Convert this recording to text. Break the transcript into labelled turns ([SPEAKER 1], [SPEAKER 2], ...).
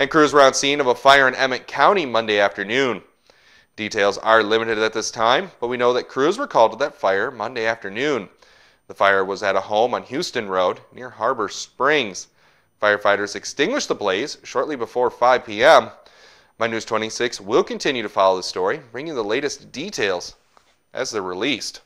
[SPEAKER 1] And crews were on scene of a fire in Emmet County Monday afternoon. Details are limited at this time, but we know that crews were called to that fire Monday afternoon. The fire was at a home on Houston Road near Harbor Springs. Firefighters extinguished the blaze shortly before 5 p.m. My News 26 will continue to follow the story, bringing the latest details as they're released.